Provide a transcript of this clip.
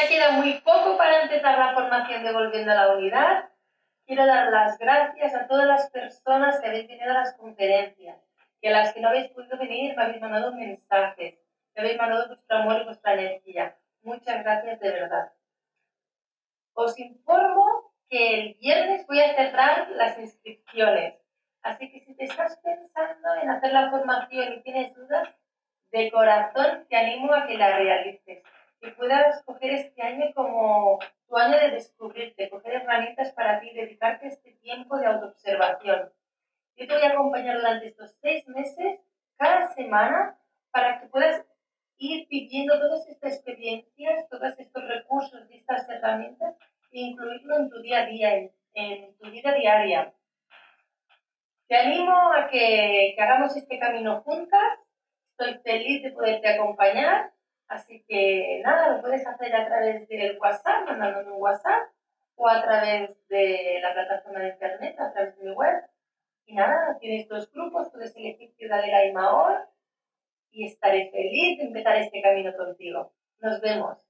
Ya queda muy poco para empezar la formación de Volviendo a la Unidad. Quiero dar las gracias a todas las personas que habéis venido a las conferencias y a las que no habéis podido venir me habéis mandado mensajes, me habéis mandado vuestro amor y vuestra energía. Muchas gracias de verdad. Os informo que el viernes voy a cerrar las inscripciones. Así que si te estás pensando en hacer la formación y tienes dudas, de corazón te animo a que la realices. Que puedas coger este año como tu año de descubrirte, coger herramientas para ti, dedicarte este tiempo de autoobservación. Yo te voy a acompañar durante estos seis meses, cada semana, para que puedas ir viviendo todas estas experiencias, todos estos recursos y estas herramientas e incluirlo en tu día a día, en, tu vida diaria. Te animo a que, que hagamos este camino juntas. Estoy feliz de poderte acompañar. Así que nada, lo puedes hacer a través del WhatsApp, mandándome un WhatsApp, o a través de la plataforma de internet, a través de mi web. Y nada, tienes dos grupos, puedes elegir Ciudadela y Mahor y estaré feliz de empezar este camino contigo. Nos vemos.